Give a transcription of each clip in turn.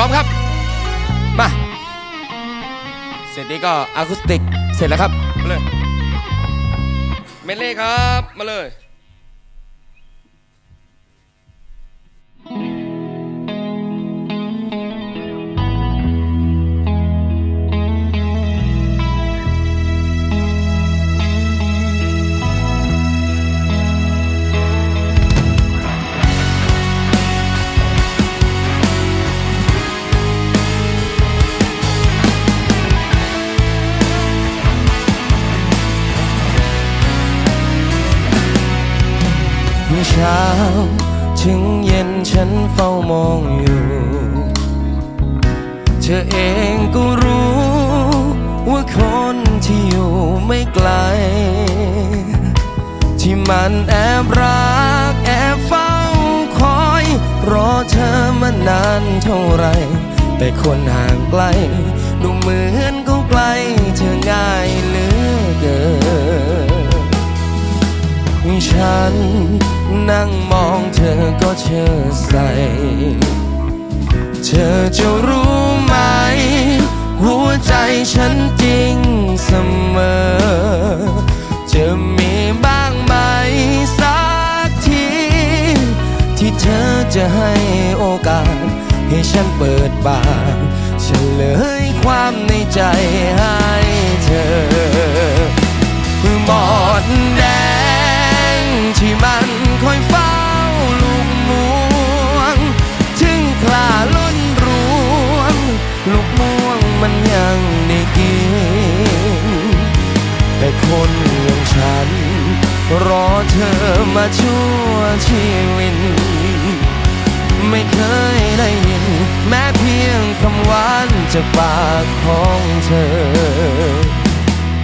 ร้อมครับ มา เสร็จนี้ก็อะคูสติก เสร็จแล้วครับ มาเลย เมเล่ครับ มาเลย เช้า ถึงเย็นฉันเฝ้ามองอยู่ เธอเองก็รู้ ว่าคนที่อยู่ไม่ไกล ที่มันแอบรักแอบเฝ้าคอย รอเธอมานานเท่าไร แต่คนห่างไกล ดูเหมือนเขาไกลเธอง่าย ฉัน นั่งมองเธอก็เชื่อใส เธอจะรู้ไหม หัวใจฉันจริงเสมอ จะมีบ้างไหมสักที ที่เธอจะให้โอกาส ให้ฉันเปิดปากเฉลยความในใจให้เธอ เธอมาชั่วชีวิต ไม่เคยได้ยิน แม้เพียงคำหวานจากปากของเธอ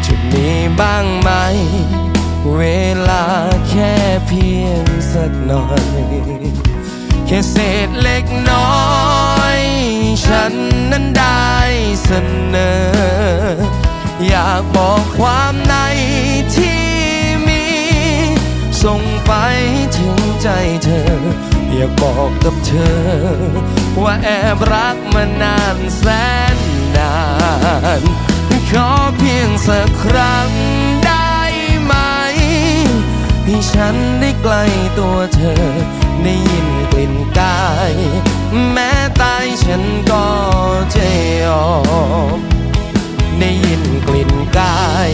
จะมีบ้างไหม เวลาแค่เพียงสักหน่อย แค่เศษเล็กน้อย ฉันนั้นได้เสนอ อยากบอกความใน อยากบอกกับเธอ ว่าแอบรักมานานแสนนาน ขอเพียงสักครั้งได้ไหม ให้ฉันได้ใกล้ตัวเธอ ได้ยินกลิ่นกาย แม้ตายฉันก็จะยอมได้ยินกลิ่นกาย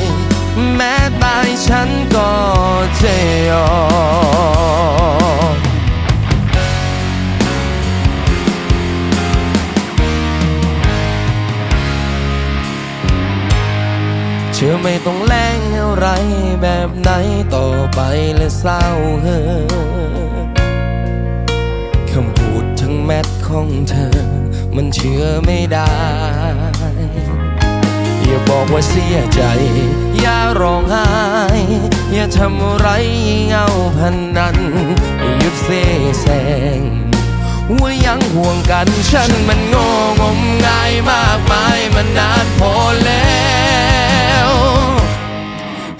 แม้ตายฉันก็จะยอม ชื่อไม่ต้องแรงอะไรแบบไหนต่อไปและเศร้าเฮอคำพูดทั้งแมทของเธอ มันเชื่อไม่ได้ อย่าบอกว่าเสียใจ อย่าร้องไห้ อย่าทำอะไรเงาพันนั้นหยุดเสแสร้งว่ายังห่วงกันฉันมันโง่งมงายมากมายมันนานพอแล้ว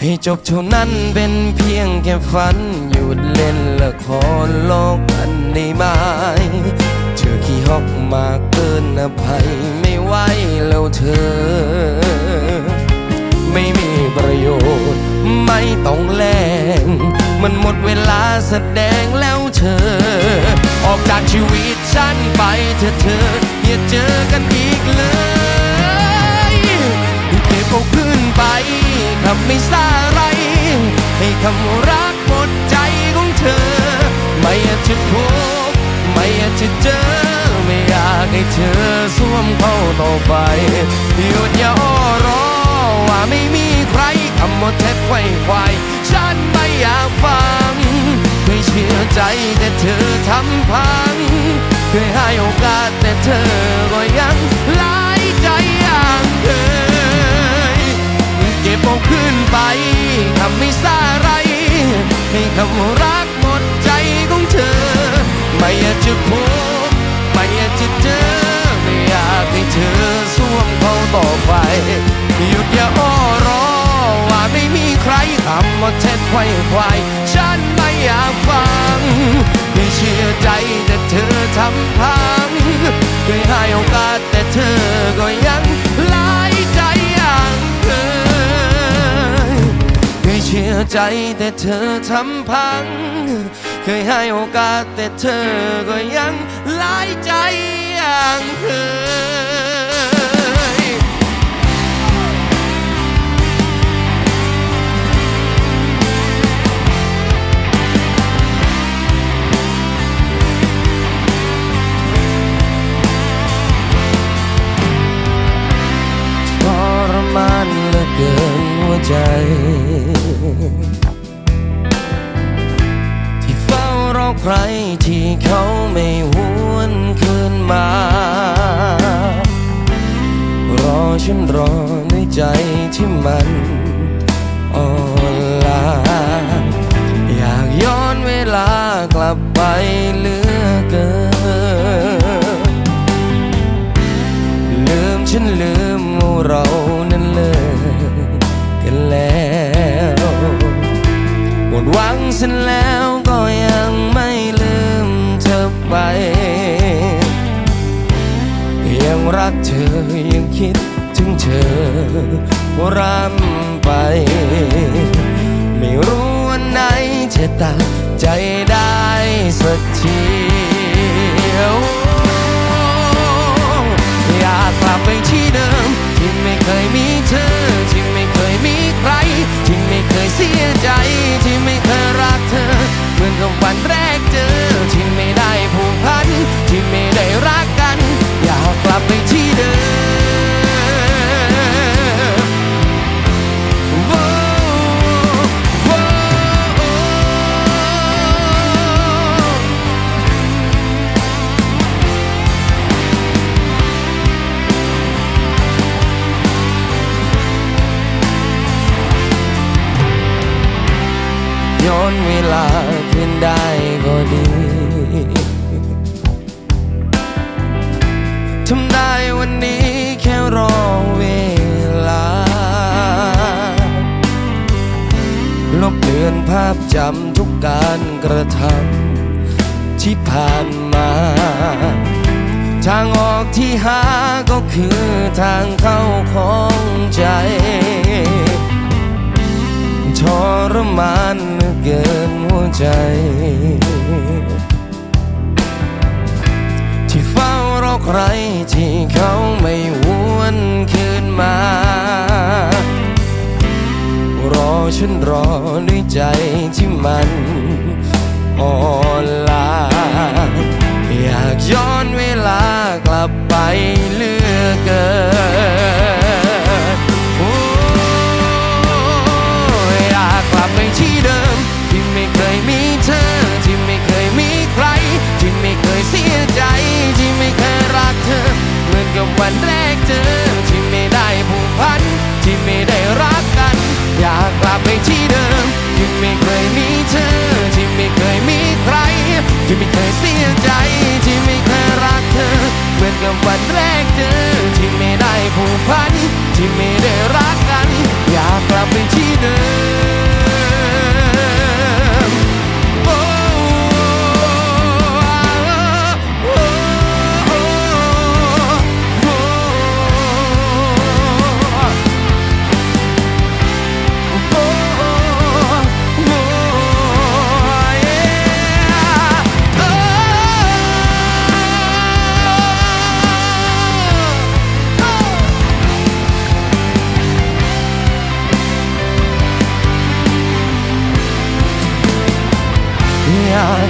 ให้จบเท่านั้นเป็นเพียงแค่ฝัน หยุดเล่นละครโลกอันได้ไหมเธอขี้ฮอกมากเกินอภัยไม่ไหวแล้วเธอ ไม่มีประโยชน์ ไม่ต้องแลงมันหมดเวลาแสดงแล้วเธอ ออกจากชีวิตฉันไปเธอเธออย่าเจอกันอีกเลย เก็บเอาขึ้นไปคำไม่ซาไร ให้คำรักหมดใจของเธอ ไม่อยากจะพบไม่อยากจะเจอ ไม่อยากให้เธอสวมเข้าต่อไปหยุดอย่าอ้อรอว่าไม่มีใครคำหมดแทบไขว้ควายฉันไม่อยากฟังเคยเชื่อใจแต่เธอทำพังเคยให้โอกาสแต่เธอก็ยัง ทำไม่ซาไรให้คำรักหมดใจของเธอ ไม่อยากจะพบไม่อยากจะเจอไม่อยากให้เธอสวมเขาต่อไปหยุดอย่าอ้อรอว่าไม่มีใครทำมาเท็จไขว้ควายฉันไม่อยากฟังไม่เชื่อใจแต่เธอทำพังเคยให้โอกาสแต่เธอก็ยัง ชื่อใจแต่เธอทำพัง เคยให้โอกาสแต่เธอก็ยังหลายใจอย่างเธอ ใครที่เขาไม่หวนคืนมา รอฉันรอในใจที่มันอ่อนล้าอยากย้อนเวลากลับไป เธอรำไป ไม่รู้วันไหนจะตัดใจได้สักทีอยากกลับไปที่เดิมที่ไม่เคยมีเธอ ลือนภาพจำทุกการกระทำที่ผ่านมา ทางออกที่หาก็คือทางเข้าของใจทรมานเกินหัวใจ ที่เฝ้ารอใครที่เขาไม่หวนคืนมา รอฉันรอ มันอ่อนล้าอยากย้อนเวลากลับไปเลือเกินโอ้อยากกลับไปที่เดิม ที่ไม่เคยมีเธอ ที่ไม่เคยมีใคร ที่ไม่เคยเสียใจ ที่ไม่เคยรักเธอ เหมือนกับวันแรกเจอ นที่ไ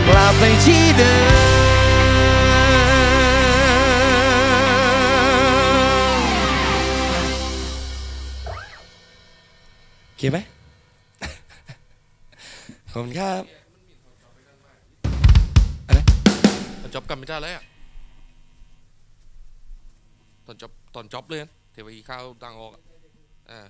กลับไปที่เดิมโอเคไหมขอบคุณครับอะไรตอนจบกันไม่ได้แล้วอะตอนจบตอนจบเลยเทวีข้าวตังออกอ่า